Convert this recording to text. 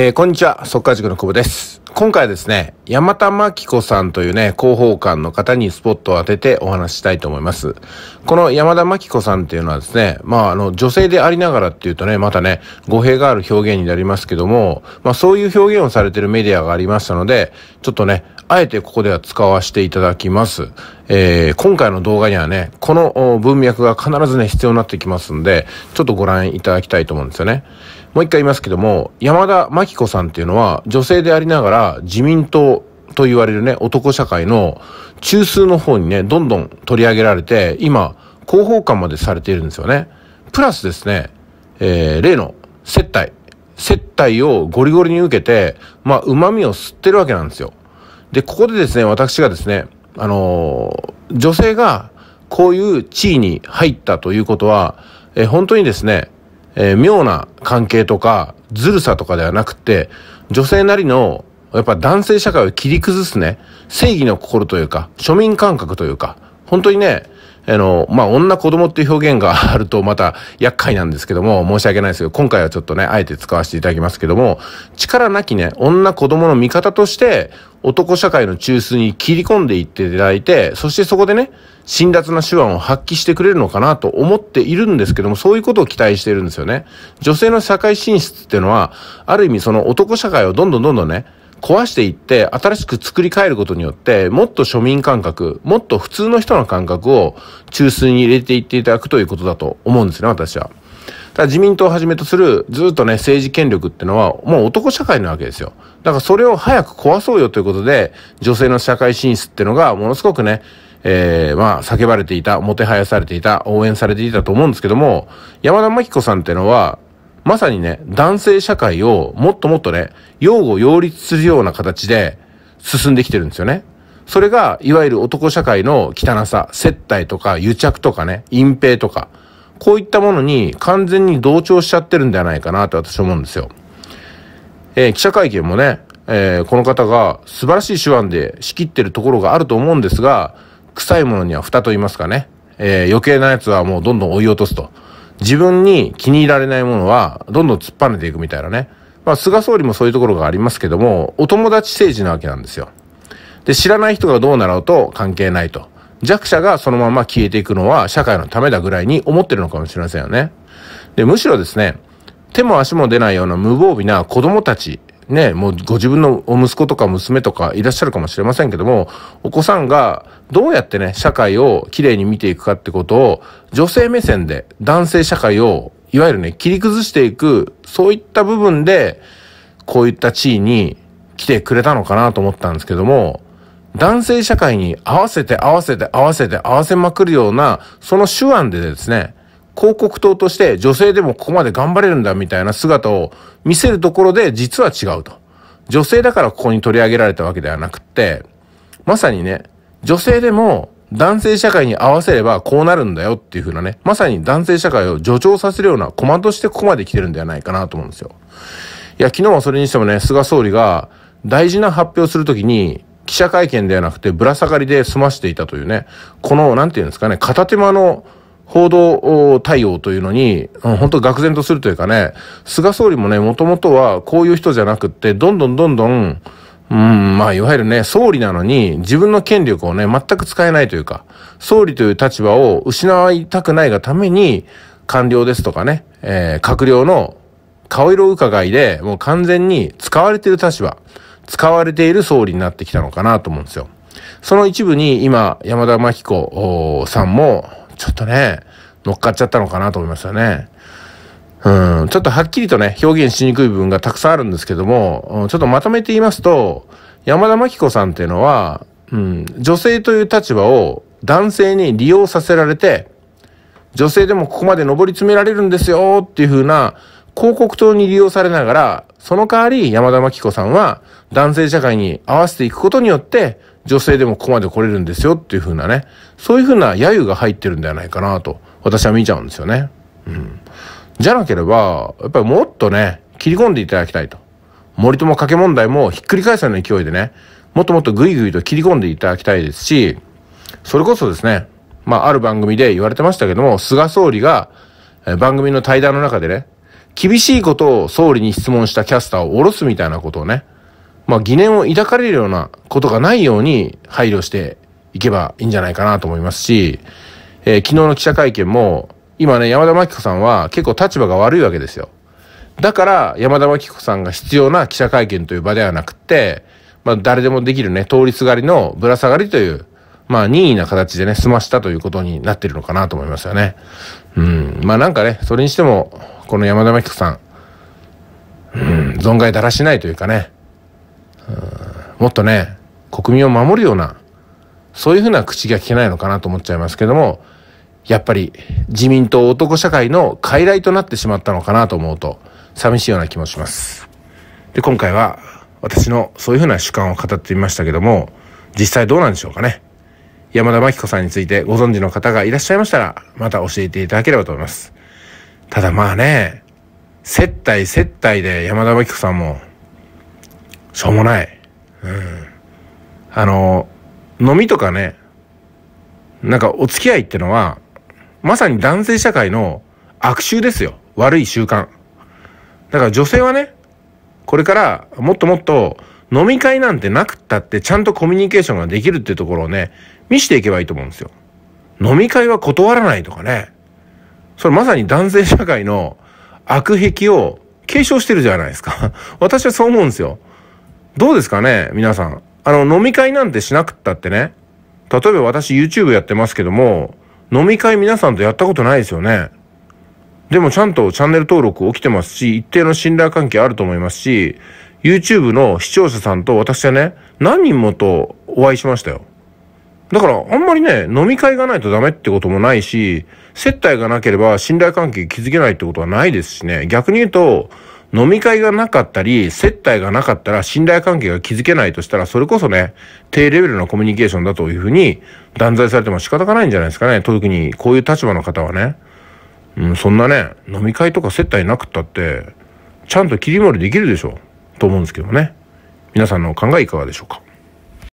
えー、こんにちは、速稼塾の久保です。今回ですね、山田真紀子さんというね、広報官の方にスポットを当ててお話ししたいと思います。この山田真紀子さんっていうのはですね、まあ、あの、女性でありながらっていうとね、またね、語弊がある表現になりますけども、まあ、そういう表現をされてるメディアがありましたので、ちょっとね、あえてここでは使わせていただきます。えー、今回の動画にはね、この文脈が必ずね、必要になってきますんで、ちょっとご覧いただきたいと思うんですよね。もう一回言いますけども、山田真紀子さんっていうのは、女性でありながら自民党と言われるね、男社会の中枢の方にね、どんどん取り上げられて、今、広報官までされているんですよね。プラスですね、えー、例の接待。接待をゴリゴリに受けて、まあ、旨味を吸ってるわけなんですよ。で、ここでですね、私がですね、あのー、女性がこういう地位に入ったということは、えー、本当にですね、えー、妙な関係とか、ずるさとかではなくて、女性なりの、やっぱ男性社会を切り崩すね、正義の心というか、庶民感覚というか、本当にね、あの、まあ、女子供っていう表現があるとまた厄介なんですけども、申し訳ないですけど、今回はちょっとね、あえて使わせていただきますけども、力なきね、女子供の味方として、男社会の中枢に切り込んでいっていただいて、そしてそこでね、辛辣な手腕を発揮してくれるのかなと思っているんですけども、そういうことを期待しているんですよね。女性の社会進出っていうのは、ある意味その男社会をどんどんどんどんね、壊していって新しく作り変えることによってもっと庶民感覚もっと普通の人の感覚を中枢に入れていっていただくということだと思うんですね私は。だ自民党をはじめとするずっとね政治権力ってのはもう男社会なわけですよ。だからそれを早く壊そうよということで女性の社会進出ってのがものすごくねえー、まあ、叫ばれていた、もてはやされていた、応援されていたと思うんですけども、山田真紀子さんっていうのは、まさにね、男性社会をもっともっとね、擁護擁立するような形で進んできてるんですよね。それが、いわゆる男社会の汚さ、接待とか癒着とかね、隠蔽とか、こういったものに完全に同調しちゃってるんではないかなと私は思うんですよ。えー、記者会見もね、えー、この方が素晴らしい手腕で仕切ってるところがあると思うんですが、臭いものには蓋と言いますかね、えー、余計なやつはもうどんどん追い落とすと。自分に気に入られないものは、どんどん突っ張ねていくみたいなね。まあ、菅総理もそういうところがありますけども、お友達政治なわけなんですよ。で、知らない人がどうなろうと関係ないと。弱者がそのまま消えていくのは社会のためだぐらいに思ってるのかもしれませんよね。で、むしろですね、手も足も出ないような無防備な子供たちね、もうご自分のお息子とか娘とかいらっしゃるかもしれませんけども、お子さんがどうやってね、社会をきれいに見ていくかってことを、女性目線で男性社会を、いわゆるね、切り崩していく、そういった部分で、こういった地位に来てくれたのかなと思ったんですけども、男性社会に合わせて合わせて合わせて合わせまくるような、その手腕でですね、広告塔として女性でもここまで頑張れるんだみたいな姿を見せるところで実は違うと。女性だからここに取り上げられたわけではなくって、まさにね、女性でも男性社会に合わせればこうなるんだよっていう風なね、まさに男性社会を助長させるようなコマとしてここまで来てるんではないかなと思うんですよ。いや、昨日はそれにしてもね、菅総理が大事な発表するときに記者会見ではなくてぶら下がりで済ましていたというね、この、なんていうんですかね、片手間の報道対応というのに、うん、本当愕然とするというかね、菅総理もね、もともとはこういう人じゃなくって、どんどんどんどん、うん、まあ、いわゆるね、総理なのに自分の権力をね、全く使えないというか、総理という立場を失いたくないがために、官僚ですとかね、えー、閣僚の顔色伺いで、もう完全に使われている立場、使われている総理になってきたのかなと思うんですよ。その一部に今、山田真紀子さんもちょっとね、乗っかっちゃったのかなと思いますよね。うん、ちょっとはっきりとね、表現しにくい部分がたくさんあるんですけども、ちょっとまとめて言いますと、山田真紀子さんっていうのは、うん、女性という立場を男性に利用させられて、女性でもここまで上り詰められるんですよっていう風な広告塔に利用されながら、その代わり山田真紀子さんは男性社会に合わせていくことによって、女性でもここまで来れるんですよっていう風なね、そういう風な揶揄が入ってるんではないかなと、私は見ちゃうんですよね。うん。じゃなければ、やっぱりもっとね、切り込んでいただきたいと。森友賭け問題もひっくり返すような勢いでね、もっともっとぐいぐいと切り込んでいただきたいですし、それこそですね、まあ、ある番組で言われてましたけども、菅総理が、番組の対談の中でね、厳しいことを総理に質問したキャスターを下ろすみたいなことをね、まあ疑念を抱かれるようなことがないように配慮していけばいいんじゃないかなと思いますし、えー、昨日の記者会見も、今ね、山田真紀子さんは結構立場が悪いわけですよ。だから山田真紀子さんが必要な記者会見という場ではなくて、まあ誰でもできるね、通りすがりのぶら下がりという、まあ任意な形でね、済ましたということになってるのかなと思いますよね。うん。まあなんかね、それにしても、この山田真紀子さん、うん、存外だらしないというかね、もっとね、国民を守るような、そういうふうな口が聞けないのかなと思っちゃいますけども、やっぱり自民党男社会の傀儡となってしまったのかなと思うと、寂しいような気もします。で、今回は私のそういうふうな主観を語ってみましたけども、実際どうなんでしょうかね。山田真紀子さんについてご存知の方がいらっしゃいましたら、また教えていただければと思います。ただまあね、接待接待で山田真紀子さんも、しょうもない。うん。あの、飲みとかね、なんかお付き合いってのは、まさに男性社会の悪習ですよ。悪い習慣。だから女性はね、これからもっともっと飲み会なんてなくったってちゃんとコミュニケーションができるっていうところをね、見していけばいいと思うんですよ。飲み会は断らないとかね。それまさに男性社会の悪癖を継承してるじゃないですか。私はそう思うんですよ。どうですかね皆さん。あの、飲み会なんてしなくったってね。例えば私 YouTube やってますけども、飲み会皆さんとやったことないですよね。でもちゃんとチャンネル登録起きてますし、一定の信頼関係あると思いますし、YouTube の視聴者さんと私はね、何人もとお会いしましたよ。だからあんまりね、飲み会がないとダメってこともないし、接待がなければ信頼関係築けないってことはないですしね。逆に言うと、飲み会がなかったり、接待がなかったら信頼関係が築けないとしたら、それこそね、低レベルのコミュニケーションだというふうに断罪されても仕方がないんじゃないですかね。特にこういう立場の方はね。うん、そんなね、飲み会とか接待なくったって、ちゃんと切り盛りできるでしょう。と思うんですけどね。皆さんの考えいかがでしょうか？